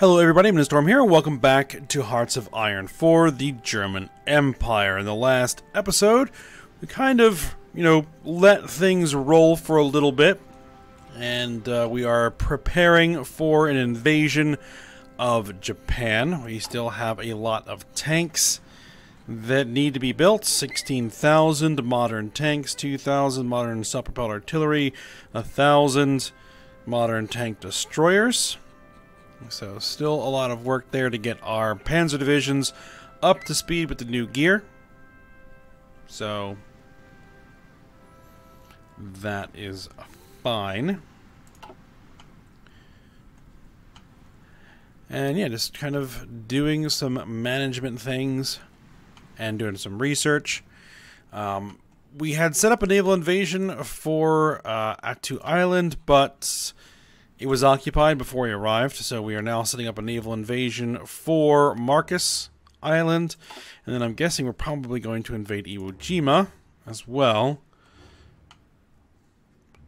Hello everybody, I'm Storm here, and welcome back to Hearts of Iron for the German Empire. In the last episode, we kind of, you know, let things roll for a little bit, and uh, we are preparing for an invasion of Japan. We still have a lot of tanks that need to be built 16,000 modern tanks, 2,000 modern self propelled artillery, 1,000 modern tank destroyers. So still a lot of work there to get our panzer divisions up to speed with the new gear. So that is fine. And yeah, just kind of doing some management things and doing some research. Um, we had set up a naval invasion for uh, Attu Island, but it was occupied before he arrived, so we are now setting up a naval invasion for Marcus Island. And then I'm guessing we're probably going to invade Iwo Jima as well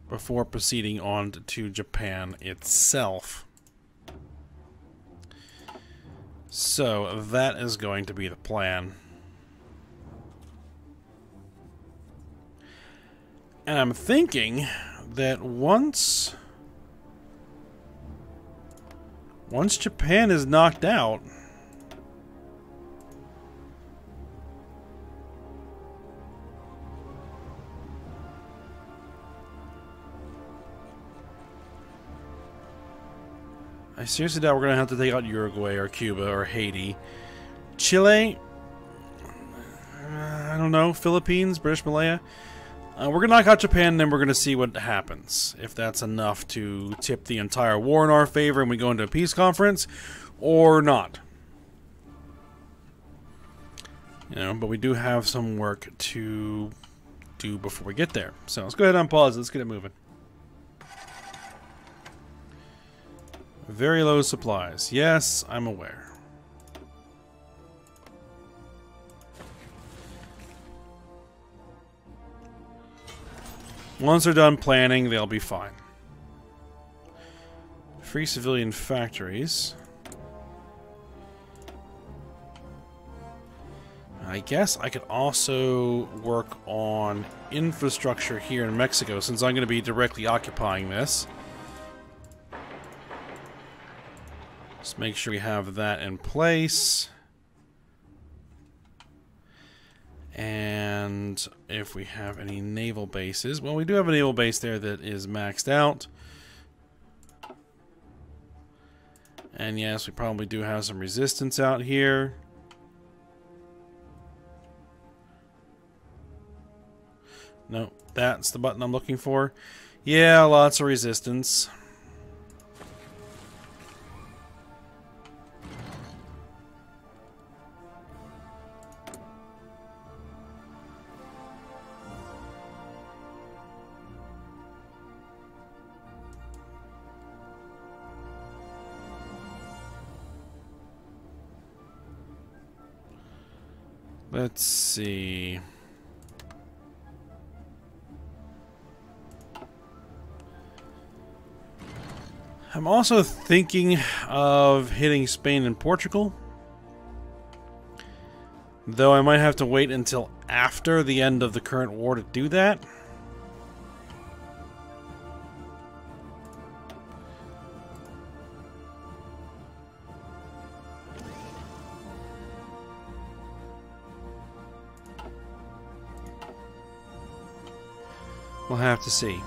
before proceeding on to Japan itself. So that is going to be the plan. And I'm thinking that once once Japan is knocked out I seriously doubt we're going to have to take out Uruguay or Cuba or Haiti. Chile? Uh, I don't know. Philippines? British Malaya? Uh, we're going to knock out Japan, and then we're going to see what happens. If that's enough to tip the entire war in our favor and we go into a peace conference, or not. You know, but we do have some work to do before we get there. So let's go ahead and pause. Let's get it moving. Very low supplies. Yes, I'm aware. Once they're done planning, they'll be fine. Free civilian factories. I guess I could also work on infrastructure here in Mexico since I'm going to be directly occupying this. Let's make sure we have that in place. And if we have any naval bases, well, we do have a naval base there that is maxed out. And yes, we probably do have some resistance out here. No, that's the button I'm looking for. Yeah, lots of resistance. Let's see. I'm also thinking of hitting Spain and Portugal. Though I might have to wait until after the end of the current war to do that. To see.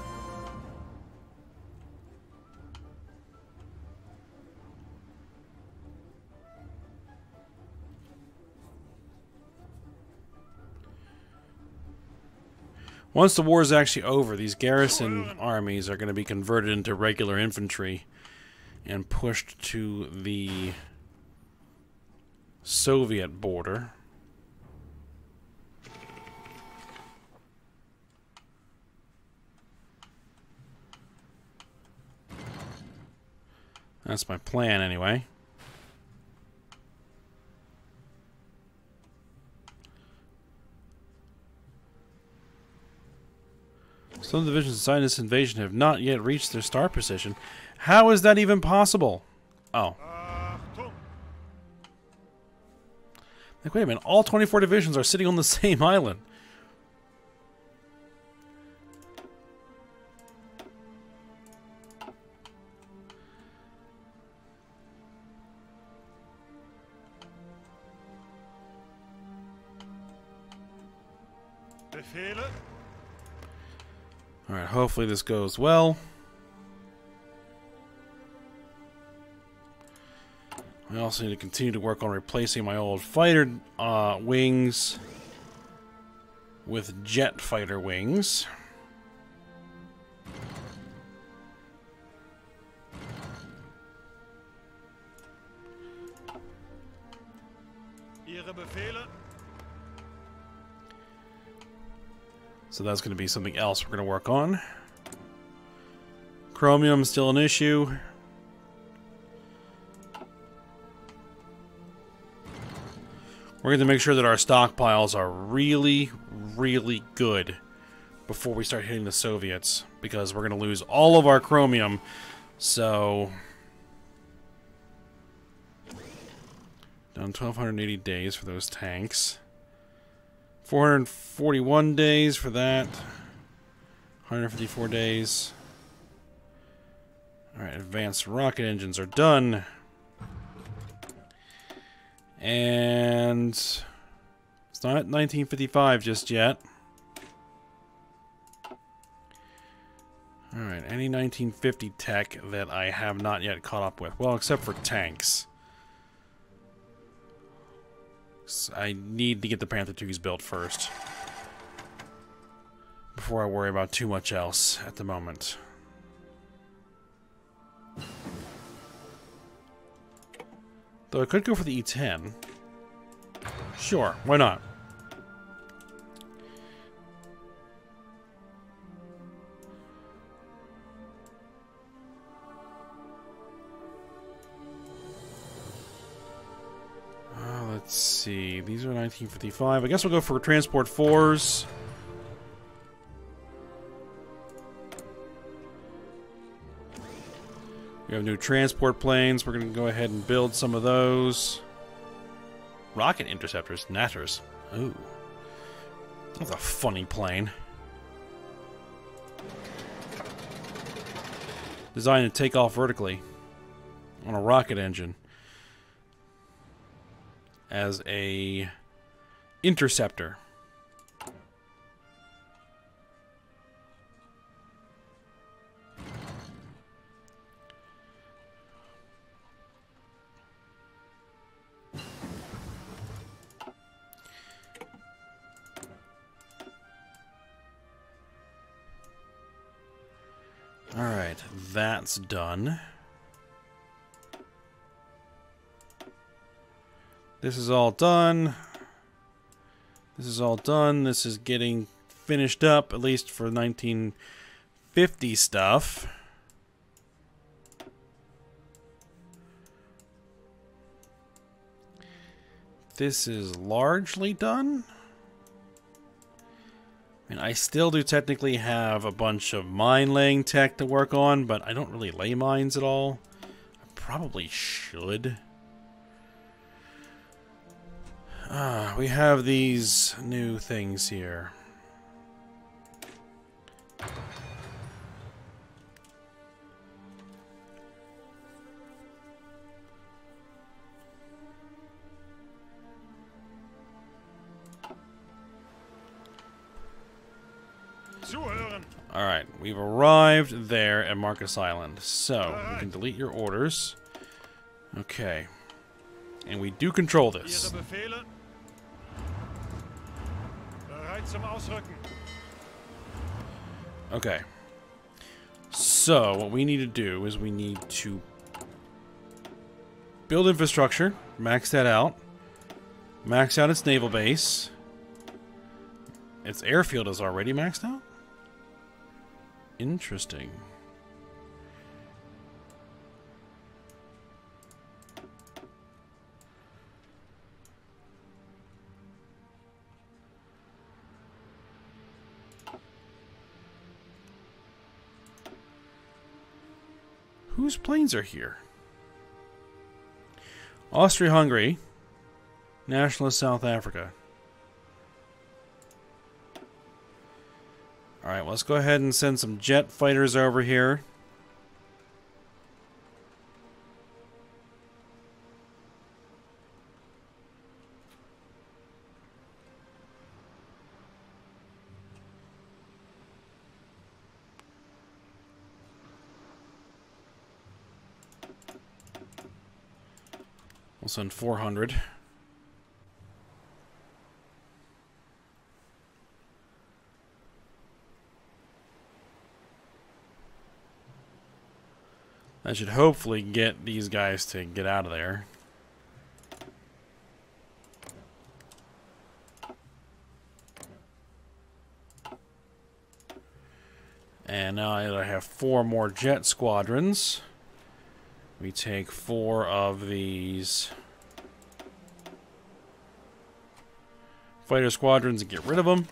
Once the war is actually over, these garrison armies are going to be converted into regular infantry and pushed to the Soviet border. That's my plan, anyway. Some divisions assigned this invasion have not yet reached their star position. How is that even possible? Oh. Like, wait a minute, all 24 divisions are sitting on the same island. Hopefully this goes well. I also need to continue to work on replacing my old fighter uh, wings with jet fighter wings. So that's going to be something else we're going to work on. Chromium still an issue. We're going to make sure that our stockpiles are really, really good before we start hitting the Soviets, because we're going to lose all of our chromium. So, done 1,280 days for those tanks. 441 days for that. 154 days. Alright, advanced rocket engines are done. And it's not 1955 just yet. Alright, any 1950 tech that I have not yet caught up with. Well, except for tanks. I need to get the Panther 2s built first. Before I worry about too much else at the moment. Though I could go for the E10. Sure, why not? Let's see. These are 1955. I guess we'll go for transport fours. We have new transport planes. We're going to go ahead and build some of those. Rocket interceptors, natters. Ooh. That's a funny plane. Designed to take off vertically on a rocket engine as a interceptor. Alright, that's done. This is all done. This is all done. This is getting finished up, at least for 1950 stuff. This is largely done. I mean, I still do technically have a bunch of mine laying tech to work on, but I don't really lay mines at all. I probably should. Ah, we have these new things here. Alright, we've arrived there at Marcus Island. So, we can delete your orders. Okay. And we do control this. Zum Ausrücken. Okay. So, what we need to do is we need to build infrastructure, max that out, max out its naval base. Its airfield is already maxed out? Interesting. Whose planes are here? Austria-Hungary. Nationalist South Africa. Alright, let's go ahead and send some jet fighters over here. Send 400. That should hopefully get these guys to get out of there. And now I have four more jet squadrons. We take four of these fighter squadrons and get rid of them.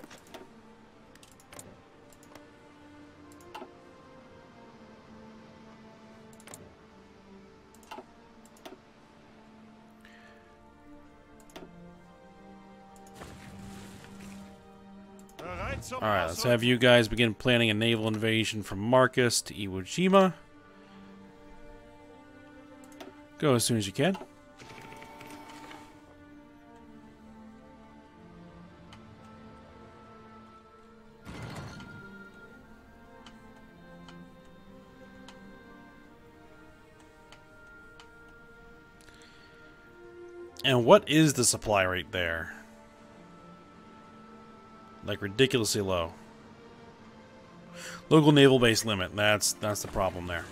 Alright, let's have you guys begin planning a naval invasion from Marcus to Iwo Jima. Go as soon as you can. What is the supply rate there? Like ridiculously low. Local naval base limit. That's that's the problem there.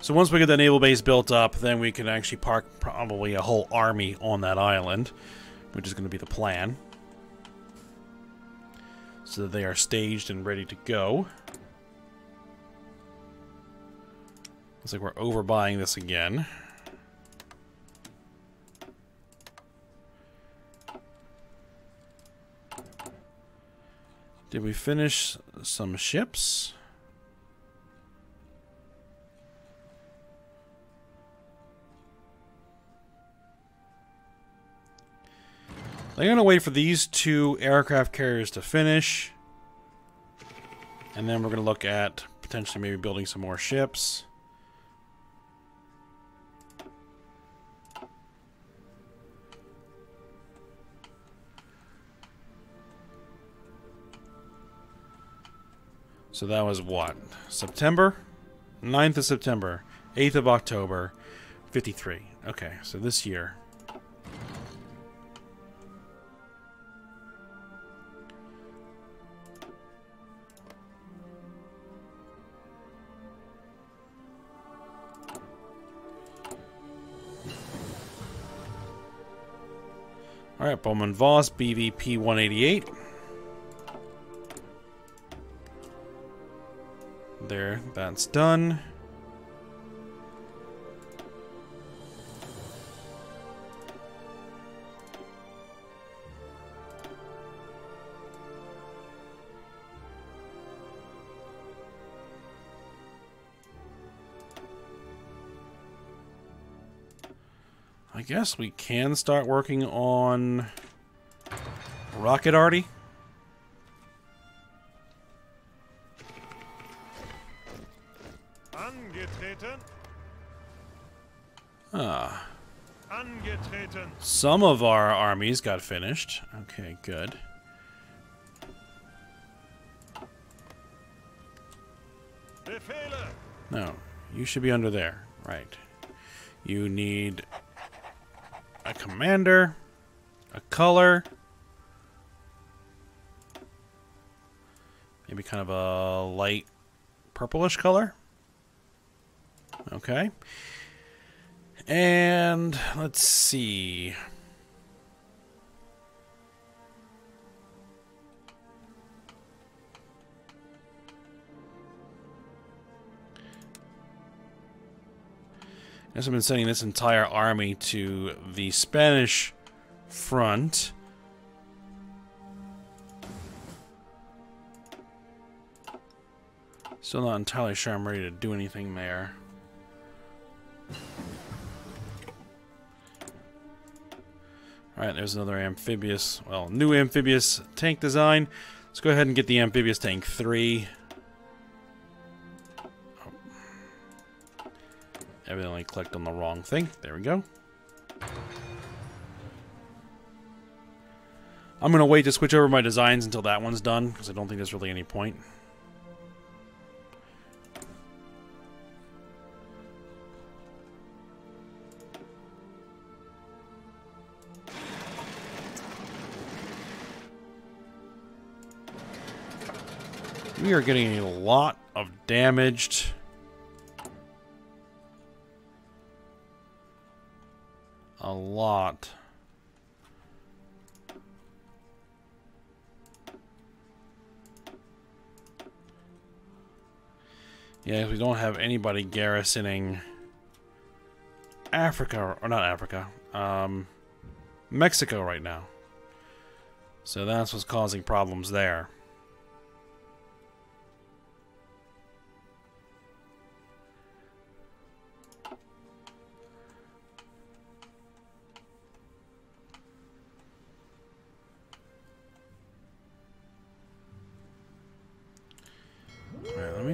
So once we get that naval base built up, then we can actually park probably a whole army on that island, which is going to be the plan. So that they are staged and ready to go. Looks like we're overbuying this again. Did we finish some ships? I'm going to wait for these two aircraft carriers to finish. And then we're going to look at potentially maybe building some more ships. So that was what? September? 9th of September. 8th of October. 53. Okay, so this year. Alright, Blohm and Voss, BVP 188. There. That's done. I guess we can start working on Rocket Arty. Some of our armies got finished. Okay, good. No, you should be under there. Right. You need a commander, a color, maybe kind of a light purplish color. Okay. And let's see. I I've been sending this entire army to the Spanish front. Still not entirely sure I'm ready to do anything there. Alright, there's another amphibious, well, new amphibious tank design. Let's go ahead and get the amphibious tank 3. Evidently clicked on the wrong thing. There we go. I'm going to wait to switch over my designs until that one's done, because I don't think there's really any point. We are getting a lot of damaged. A lot. Yeah, we don't have anybody garrisoning Africa, or not Africa, um, Mexico right now. So that's what's causing problems there.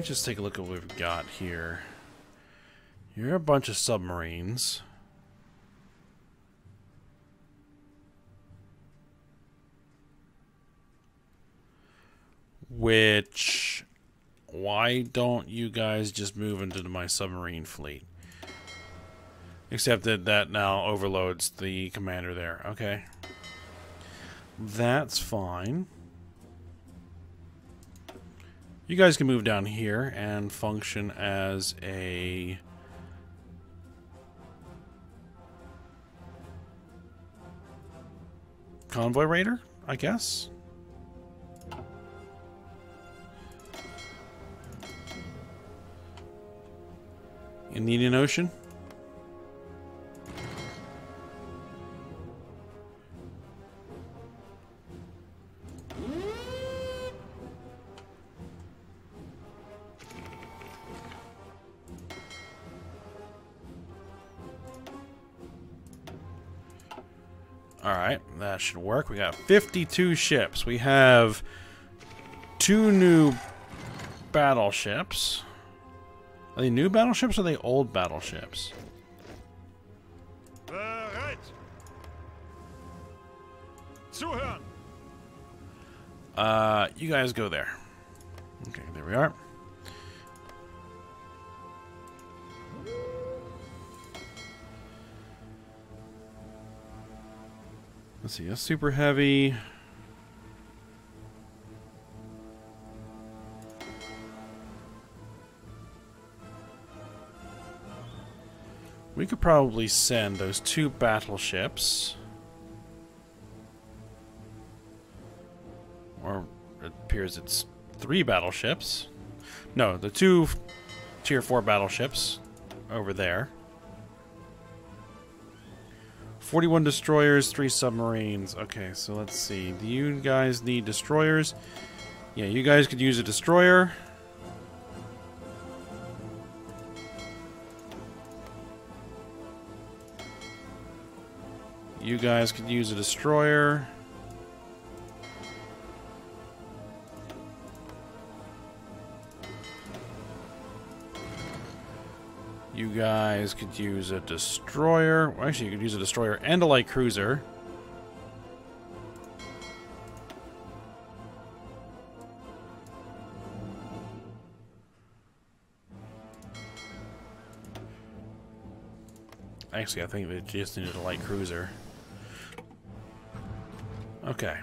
Just take a look at what we've got here. You're a bunch of submarines. Which, why don't you guys just move into my submarine fleet? Except that that now overloads the commander there. Okay. That's fine. You guys can move down here and function as a... Convoy raider, I guess? In the Indian Ocean? That should work. We got 52 ships. We have two new battleships. Are they new battleships or are they old battleships? Uh, you guys go there. Okay, there we are. Let's see, a super heavy. We could probably send those two battleships. Or it appears it's three battleships. No, the two tier 4 battleships over there. 41 destroyers, 3 submarines. Okay, so let's see. Do you guys need destroyers? Yeah, you guys could use a destroyer. You guys could use a destroyer. Guys could use a destroyer. Well, actually, you could use a destroyer and a light cruiser. Actually, I think they just needed a light cruiser. Okay.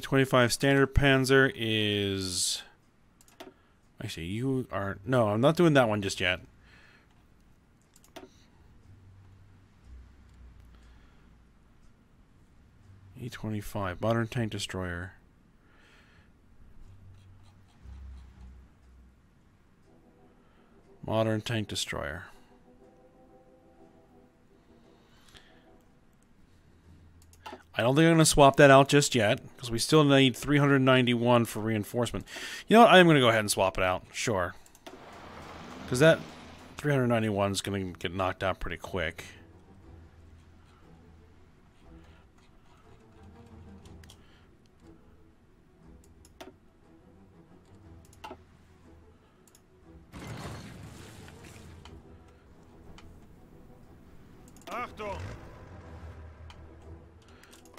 E25 standard Panzer is... Actually, you are... No, I'm not doing that one just yet. E25, modern tank destroyer. Modern tank destroyer. I don't think I'm going to swap that out just yet, because we still need 391 for reinforcement. You know what? I am going to go ahead and swap it out. Sure. Because that 391 is going to get knocked out pretty quick. Achtung!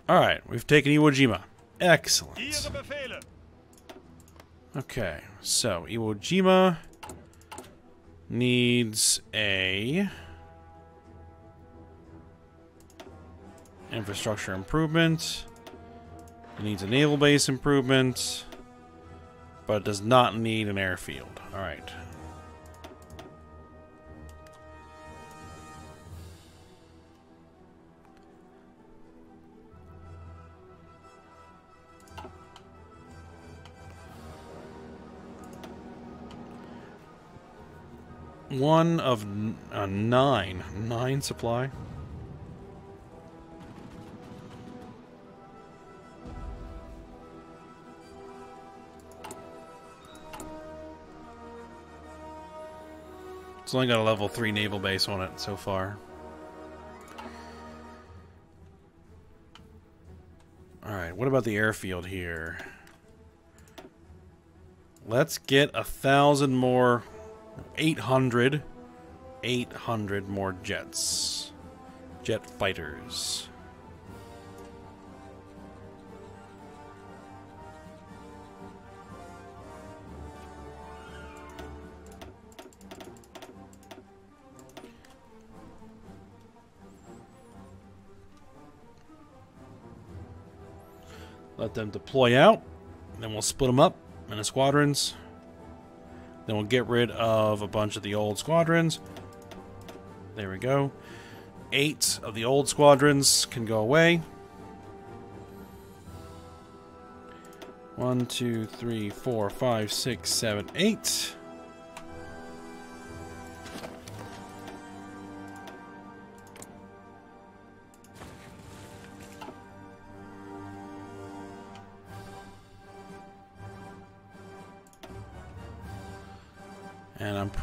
Alright, we've taken Iwo Jima. Excellent. Okay, so Iwo Jima needs a infrastructure improvement. It needs a naval base improvement, but it does not need an airfield. All right. One of uh, nine. Nine supply. It's only got a level 3 naval base on it so far. Alright, what about the airfield here? Let's get a thousand more 800 800 more jets. Jet fighters. Let them deploy out then we'll split them up into squadrons then we'll get rid of a bunch of the old squadrons. There we go. Eight of the old squadrons can go away. One, two, three, four, five, six, seven, eight.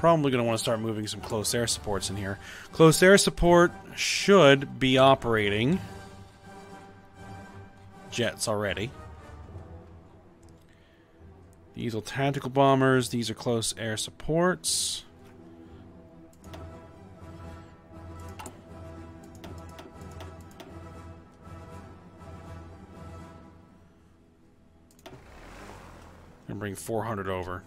Probably going to want to start moving some close air supports in here. Close air support should be operating jets already. These are tactical bombers. These are close air supports. And bring 400 over.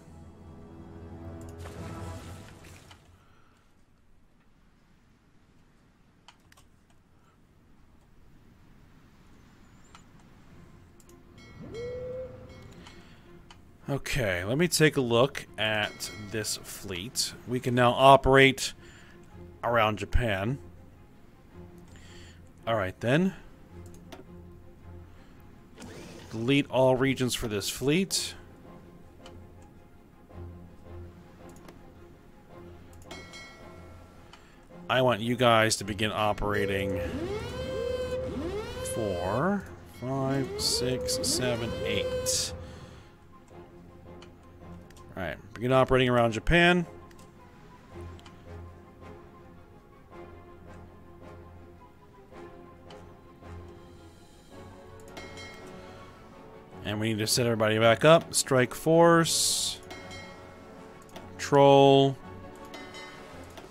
Okay, let me take a look at this fleet. We can now operate around Japan. Alright then. Delete all regions for this fleet. I want you guys to begin operating four, five, six, seven, eight. Alright, begin operating around Japan. And we need to set everybody back up. Strike force. Troll.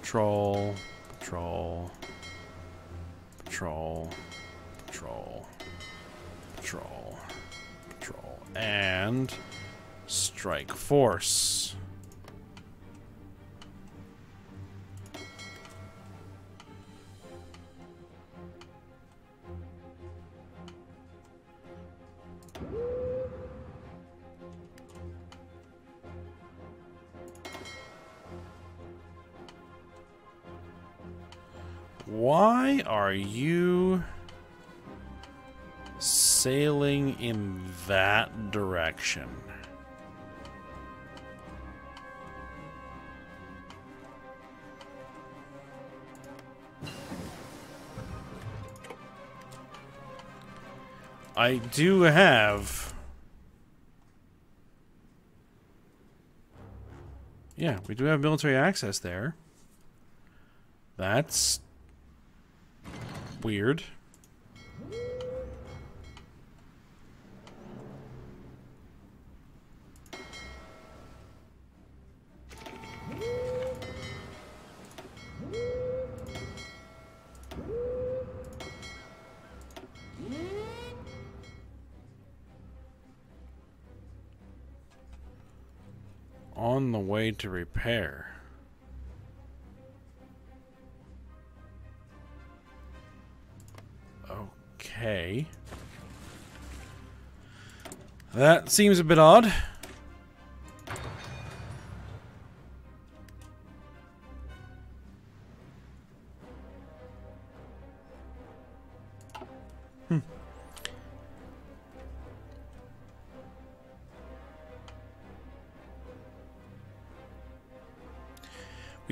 Troll. Patrol. Patrol. Patrol. Patrol. Patrol. And strike force. Why are you sailing in that direction? I do have... Yeah, we do have military access there. That's... weird. To repair. Okay. That seems a bit odd.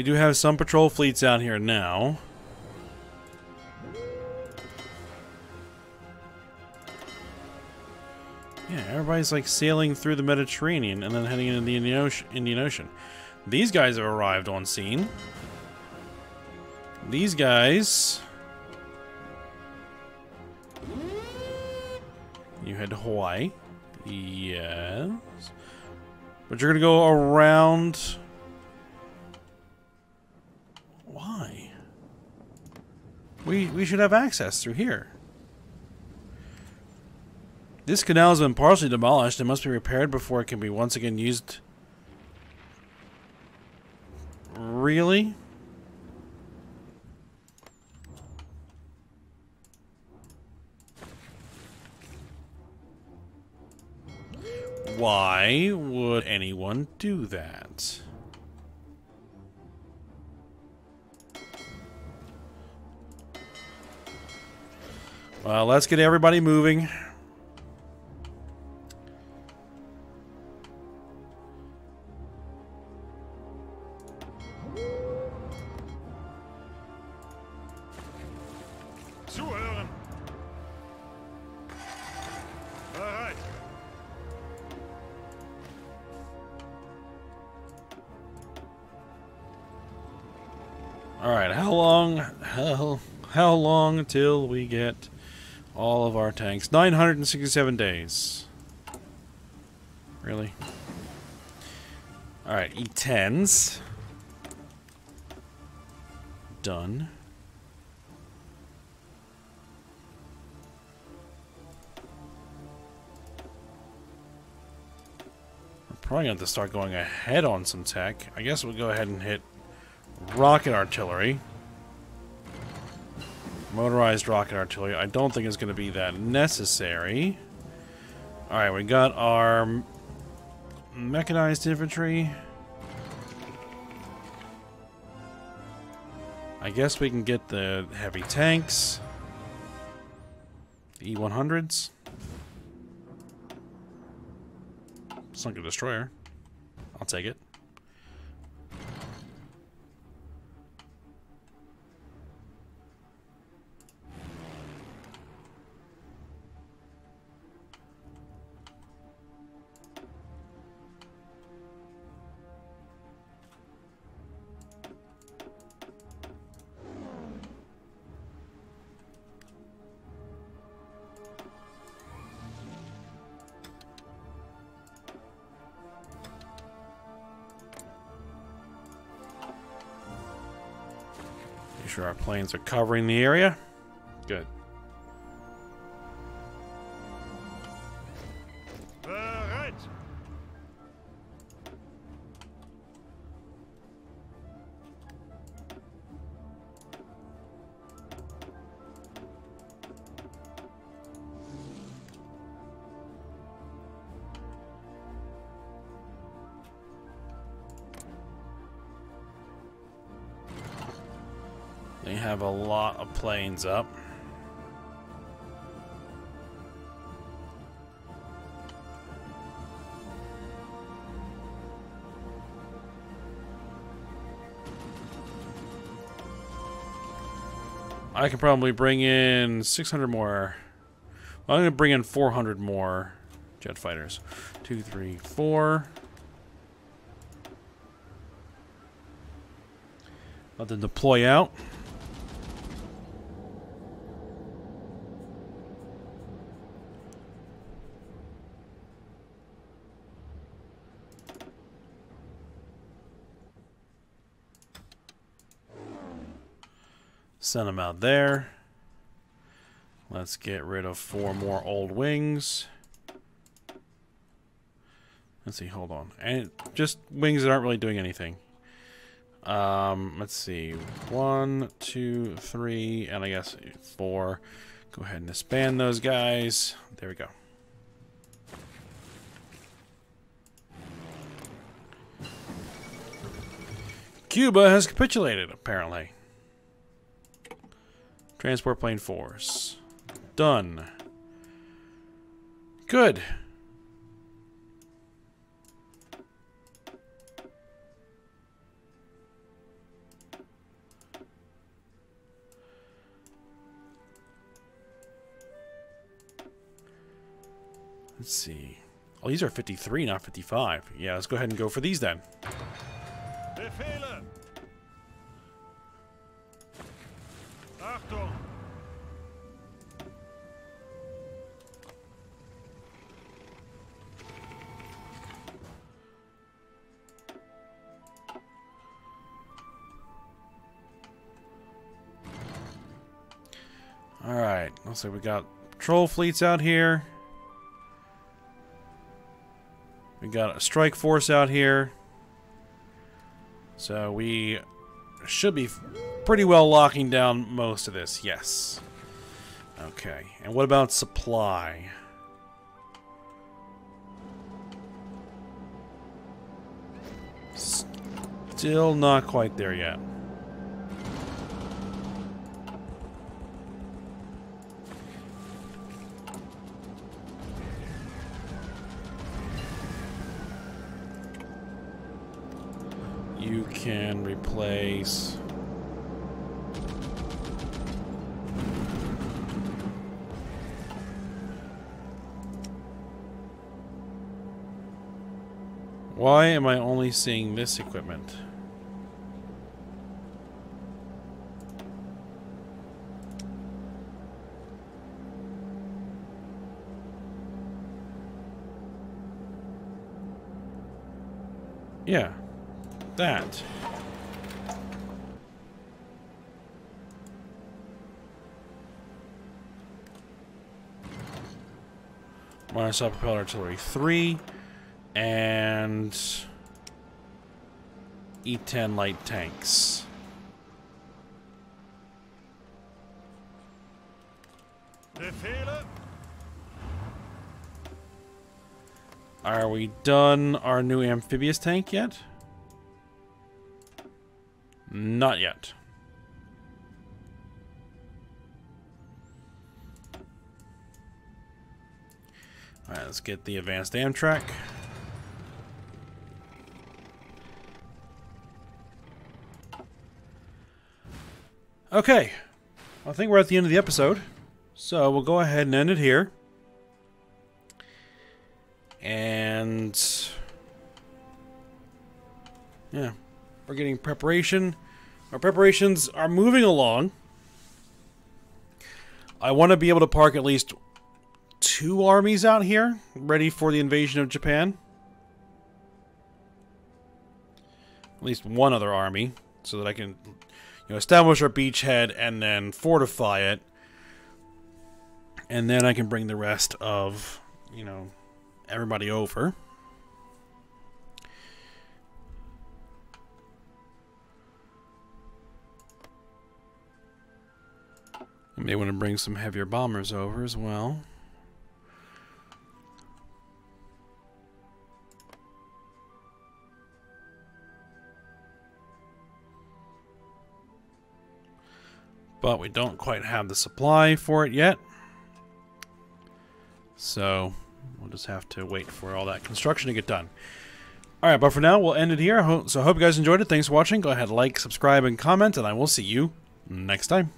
Do have some patrol fleets out here now. Yeah, everybody's like sailing through the Mediterranean and then heading into the Indian Ocean. Indian Ocean. These guys have arrived on scene. These guys... You head to Hawaii. Yes. But you're going to go around We, we should have access through here. This canal has been partially demolished and must be repaired before it can be once again used. Really? Why would anyone do that? Well, let's get everybody moving. Zuhören! Bereit! Alright, how long how how long till we get all of our tanks. 967 days. Really? Alright, E10s. Done. We're probably going to have to start going ahead on some tech. I guess we'll go ahead and hit rocket artillery motorized rocket artillery. I don't think it's going to be that necessary. Alright, we got our mechanized infantry. I guess we can get the heavy tanks. The E-100s. Sunk a destroyer. Planes are covering the area. Good. They have a lot of planes up. I can probably bring in 600 more. I'm going to bring in 400 more jet fighters. Two, three, four. Let them deploy out. Send them out there. Let's get rid of four more old wings. Let's see, hold on. And just wings that aren't really doing anything. Um, let's see. One, two, three, and I guess four. Go ahead and disband those guys. There we go. Cuba has capitulated, apparently. Transport plane force. Done. Good. Let's see. Oh, these are 53, not 55. Yeah, let's go ahead and go for these then. Alright, looks like we got patrol fleets out here. We got a strike force out here. So we should be pretty well locking down most of this, yes. Okay, and what about supply? Still not quite there yet. Can replace... Why am I only seeing this equipment? Yeah, that. Monocycle Propelled Artillery 3 and E10 light tanks. Are we done our new amphibious tank yet? Not yet. Alright, let's get the advanced Amtrac. Okay. I think we're at the end of the episode. So we'll go ahead and end it here. And... Yeah. We're getting preparation. Our preparations are moving along. I want to be able to park at least two armies out here, ready for the invasion of Japan. At least one other army, so that I can you know, establish our beachhead and then fortify it. And then I can bring the rest of, you know, everybody over. I may want to bring some heavier bombers over as well. But we don't quite have the supply for it yet. So we'll just have to wait for all that construction to get done. Alright, but for now, we'll end it here. So I hope you guys enjoyed it. Thanks for watching. Go ahead, like, subscribe, and comment, and I will see you next time.